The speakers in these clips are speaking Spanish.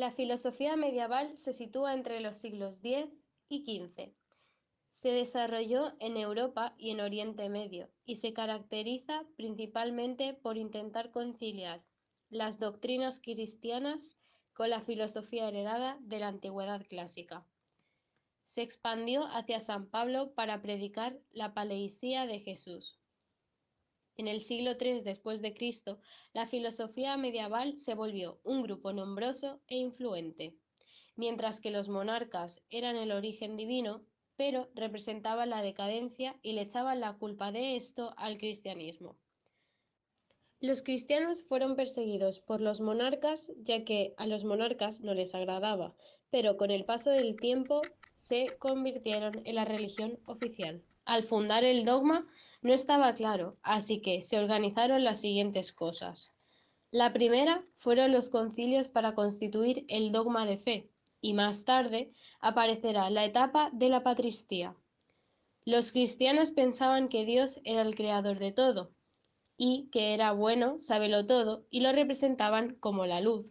La filosofía medieval se sitúa entre los siglos X y XV. Se desarrolló en Europa y en Oriente Medio y se caracteriza principalmente por intentar conciliar las doctrinas cristianas con la filosofía heredada de la antigüedad clásica. Se expandió hacia San Pablo para predicar la paleisía de Jesús. En el siglo III después de Cristo, la filosofía medieval se volvió un grupo nombroso e influente, mientras que los monarcas eran el origen divino, pero representaban la decadencia y le echaban la culpa de esto al cristianismo. Los cristianos fueron perseguidos por los monarcas ya que a los monarcas no les agradaba, pero con el paso del tiempo se convirtieron en la religión oficial. Al fundar el dogma no estaba claro, así que se organizaron las siguientes cosas. La primera fueron los concilios para constituir el dogma de fe, y más tarde aparecerá la etapa de la patristía. Los cristianos pensaban que Dios era el creador de todo, y que era bueno, sábelo todo, y lo representaban como la luz.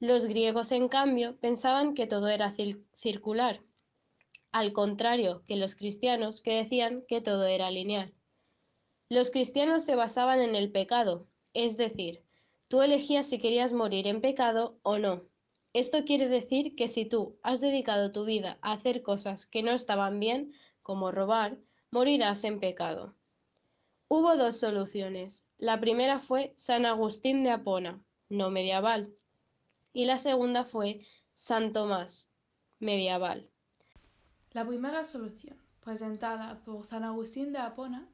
Los griegos, en cambio, pensaban que todo era circular, al contrario que los cristianos que decían que todo era lineal. Los cristianos se basaban en el pecado, es decir, tú elegías si querías morir en pecado o no. Esto quiere decir que si tú has dedicado tu vida a hacer cosas que no estaban bien, como robar, morirás en pecado. Hubo dos soluciones. La primera fue San Agustín de Apona, no medieval, y la segunda fue San Tomás, medieval. La primera solución, presentada por San Agustín de Apona,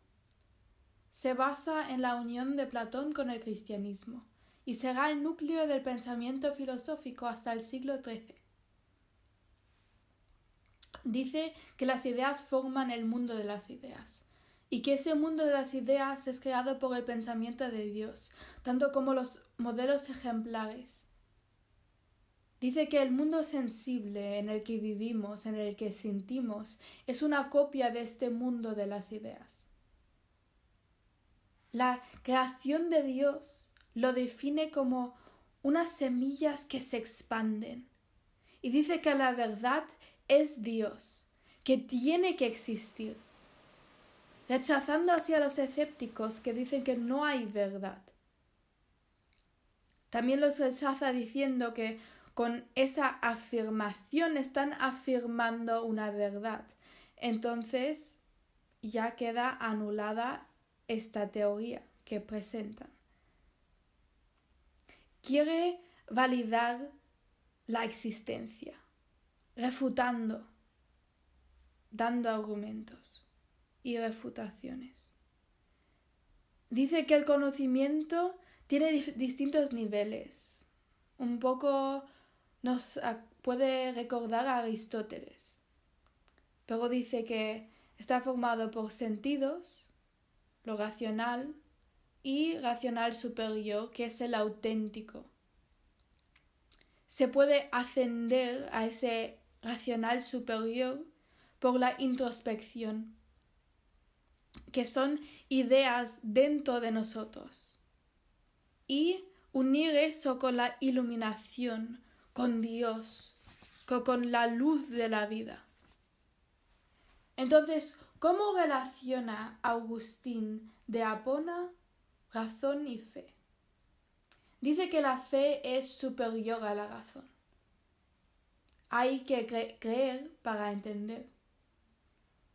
se basa en la unión de Platón con el cristianismo y será el núcleo del pensamiento filosófico hasta el siglo XIII. Dice que las ideas forman el mundo de las ideas y que ese mundo de las ideas es creado por el pensamiento de Dios, tanto como los modelos ejemplares. Dice que el mundo sensible en el que vivimos, en el que sentimos, es una copia de este mundo de las ideas. La creación de Dios lo define como unas semillas que se expanden. Y dice que la verdad es Dios, que tiene que existir, rechazando así a los escépticos que dicen que no hay verdad. También los rechaza diciendo que con esa afirmación están afirmando una verdad. Entonces ya queda anulada esta teoría que presentan quiere validar la existencia, refutando, dando argumentos y refutaciones. Dice que el conocimiento tiene distintos niveles. Un poco nos puede recordar a Aristóteles. Pero dice que está formado por sentidos, lo racional, y racional superior, que es el auténtico. Se puede ascender a ese racional superior por la introspección, que son ideas dentro de nosotros, y unir eso con la iluminación, con Dios, con la luz de la vida. Entonces, ¿cómo relaciona Agustín de Apona razón y fe. Dice que la fe es superior a la razón. Hay que creer para entender.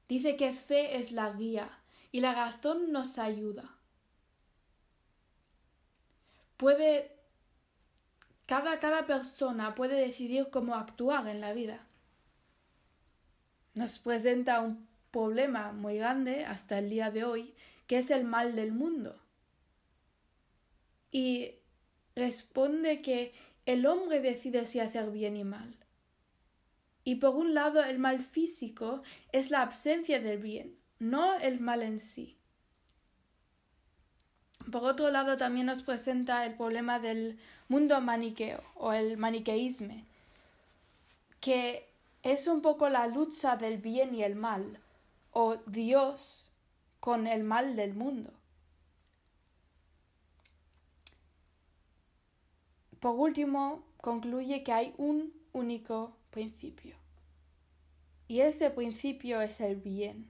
Dice que fe es la guía y la razón nos ayuda. Puede cada, cada persona puede decidir cómo actuar en la vida. Nos presenta un problema muy grande hasta el día de hoy, que es el mal del mundo y responde que el hombre decide si hacer bien y mal. Y por un lado el mal físico es la ausencia del bien, no el mal en sí. Por otro lado también nos presenta el problema del mundo maniqueo o el maniqueísmo, que es un poco la lucha del bien y el mal, o Dios con el mal del mundo. Por último, concluye que hay un único principio. Y ese principio es el bien.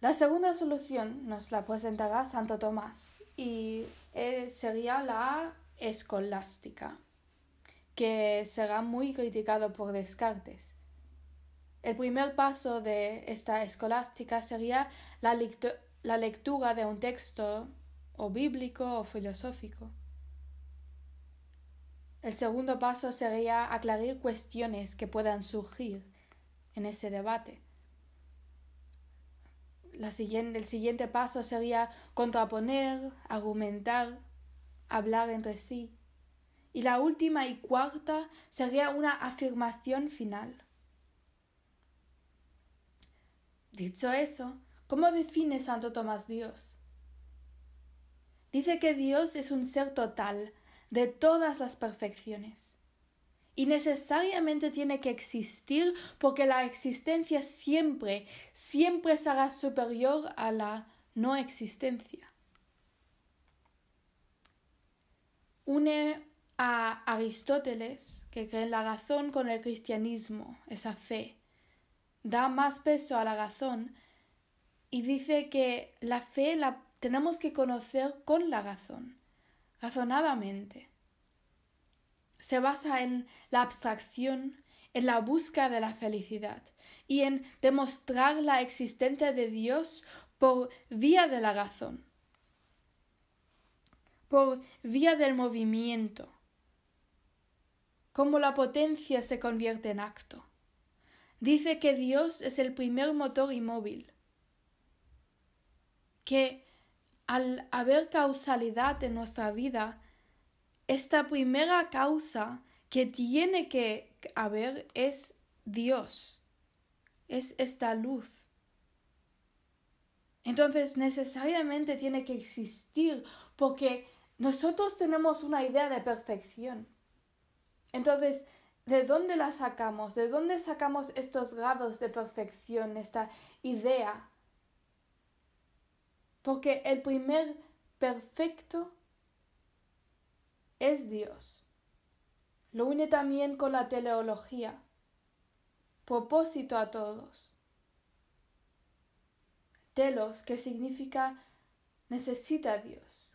La segunda solución nos la presentará Santo Tomás y eh, sería la escolástica, que será muy criticado por Descartes. El primer paso de esta escolástica sería la, lectura de un texto o bíblico o filosófico. El segundo paso sería aclarar cuestiones que puedan surgir en ese debate. el siguiente paso sería contraponer, argumentar, hablar entre sí. Y la última y cuarta sería una afirmación final. Dicho eso, ¿cómo define Santo Tomás Dios? Dice que Dios es un ser total, de todas las perfecciones. Y necesariamente tiene que existir porque la existencia siempre, siempre será superior a la no existencia. Une a Aristóteles, que cree en la razón, con el cristianismo, esa fe. Da más peso a la razón y dice que la fe la tenemos que conocer con la razón, razonadamente. Se basa en la abstracción, en la búsqueda de la felicidad y en demostrar la existencia de Dios por vía de la razón, por vía del movimiento, como la potencia se convierte en acto. Dice que Dios es el primer motor inmóvil, que al haber causalidad en nuestra vida, esta primera causa que tiene que haber es Dios, es esta luz. Entonces necesariamente tiene que existir porque nosotros tenemos una idea de perfección. Entonces, ¿de dónde la sacamos? ¿De dónde sacamos estos grados de perfección, esta idea? porque el primer perfecto es Dios. Lo une también con la teleología, propósito a todos. Telos, que significa necesita Dios.